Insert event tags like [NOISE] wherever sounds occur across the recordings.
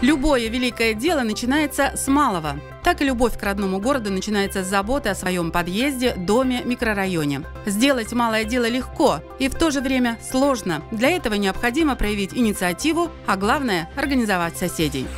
Любое великое дело начинается с малого. Так и любовь к родному городу начинается с заботы о своем подъезде, доме, микрорайоне. Сделать малое дело легко и в то же время сложно. Для этого необходимо проявить инициативу, а главное – организовать соседей.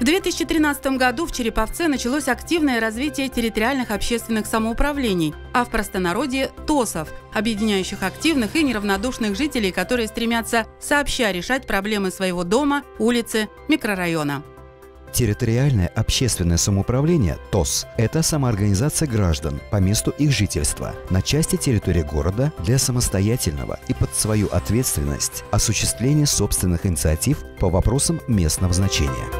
В 2013 году в Череповце началось активное развитие территориальных общественных самоуправлений, а в простонародье – ТОСов, объединяющих активных и неравнодушных жителей, которые стремятся сообща решать проблемы своего дома, улицы, микрорайона. Территориальное общественное самоуправление ТОС – это самоорганизация граждан по месту их жительства на части территории города для самостоятельного и под свою ответственность осуществления собственных инициатив по вопросам местного значения.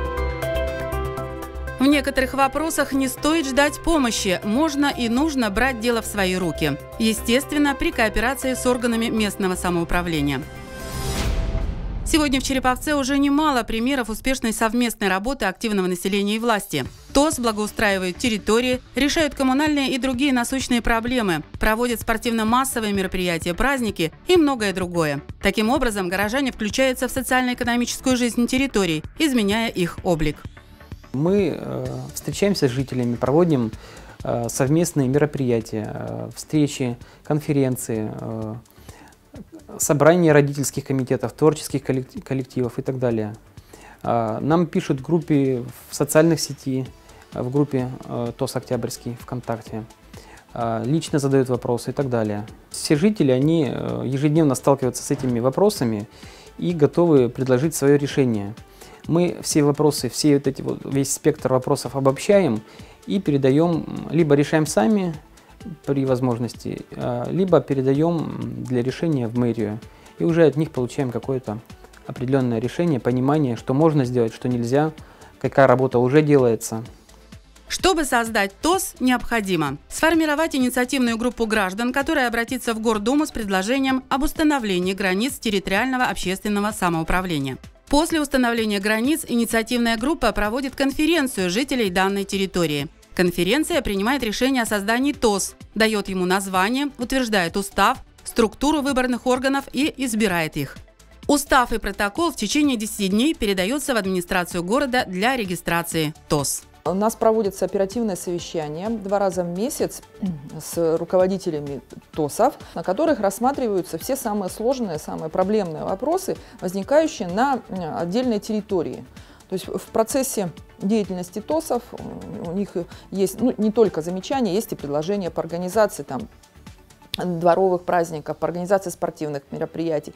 Некоторых вопросах не стоит ждать помощи, можно и нужно брать дело в свои руки. Естественно, при кооперации с органами местного самоуправления. Сегодня в Череповце уже немало примеров успешной совместной работы активного населения и власти. ТОС благоустраивают территории, решают коммунальные и другие насущные проблемы, проводят спортивно-массовые мероприятия, праздники и многое другое. Таким образом, горожане включаются в социально-экономическую жизнь территорий, изменяя их облик. Мы э, встречаемся с жителями, проводим э, совместные мероприятия, э, встречи, конференции, собрания родительских комитетов, творческих коллективов и так далее. Нам пишут в группе в социальных сетях, в группе ТОС Октябрьский ВКонтакте. Лично задают вопросы и так далее. Все жители, они ежедневно сталкиваются с этими вопросами и готовы предложить свое решение – мы все вопросы, все вот эти вот, весь спектр вопросов обобщаем и передаем, либо решаем сами при возможности, а, либо передаем для решения в мэрию. И уже от них получаем какое-то определенное решение, понимание, что можно сделать, что нельзя, какая работа уже делается. Чтобы создать ТОС, необходимо сформировать инициативную группу граждан, которая обратится в Гордуму с предложением об установлении границ территориального общественного самоуправления. После установления границ инициативная группа проводит конференцию жителей данной территории. Конференция принимает решение о создании ТОС, дает ему название, утверждает устав, структуру выборных органов и избирает их. Устав и протокол в течение 10 дней передается в администрацию города для регистрации ТОС. У нас проводится оперативное совещание два раза в месяц [CLEARS THROAT] с руководителями ТОСов, на которых рассматриваются все самые сложные, самые проблемные вопросы, возникающие на отдельной территории. То есть в процессе деятельности ТОСов у них есть ну, не только замечания, есть и предложения по организации там, дворовых праздников, по организации спортивных мероприятий.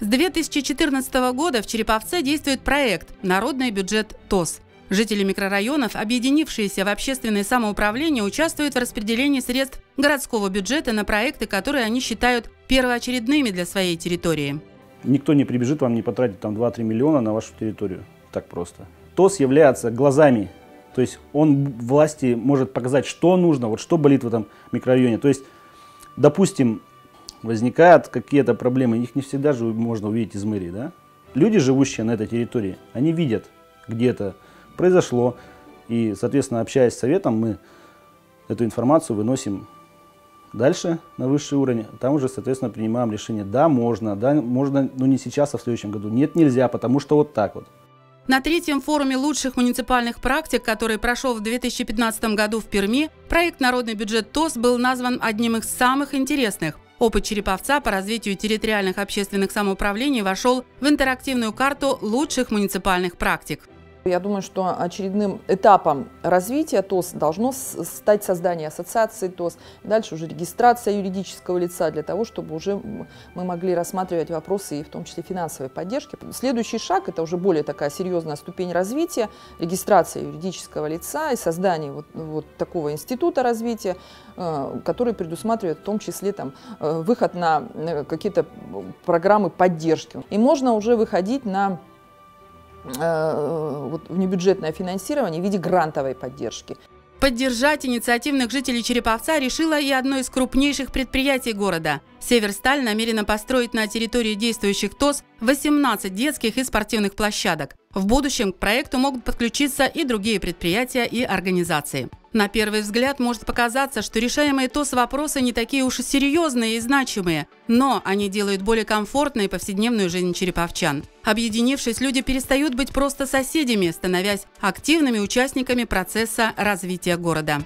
С 2014 года в Череповце действует проект «Народный бюджет ТОС». Жители микрорайонов, объединившиеся в общественное самоуправление, участвуют в распределении средств городского бюджета на проекты, которые они считают первоочередными для своей территории. Никто не прибежит вам не потратить там 2-3 миллиона на вашу территорию. Так просто. ТОС является глазами. То есть он власти может показать, что нужно, вот что болит в этом микрорайоне. То есть, допустим, возникают какие-то проблемы, их не всегда же можно увидеть из мэрии, да? Люди, живущие на этой территории, они видят где-то произошло. И, соответственно, общаясь с советом, мы эту информацию выносим дальше на высший уровень. Там уже, соответственно, принимаем решение, да, можно, да, можно, но не сейчас, а в следующем году. Нет, нельзя, потому что вот так вот. На третьем форуме лучших муниципальных практик, который прошел в 2015 году в Перми, проект «Народный бюджет ТОС» был назван одним из самых интересных. Опыт Череповца по развитию территориальных общественных самоуправлений вошел в интерактивную карту лучших муниципальных практик. Я думаю, что очередным этапом развития ТОС должно стать создание ассоциации ТОС, дальше уже регистрация юридического лица для того, чтобы уже мы могли рассматривать вопросы и в том числе финансовой поддержки. Следующий шаг – это уже более такая серьезная ступень развития, регистрация юридического лица и создание вот, вот такого института развития, э, который предусматривает в том числе там, э, выход на э, какие-то программы поддержки. И можно уже выходить на вот, внебюджетное финансирование в виде грантовой поддержки. Поддержать инициативных жителей Череповца решила и одно из крупнейших предприятий города. «Северсталь» намерена построить на территории действующих ТОС 18 детских и спортивных площадок. В будущем к проекту могут подключиться и другие предприятия и организации. На первый взгляд может показаться, что решаемые ТОС вопросы не такие уж и серьезные и значимые, но они делают более комфортной повседневную жизнь череповчан. Объединившись, люди перестают быть просто соседями, становясь активными участниками процесса развития города.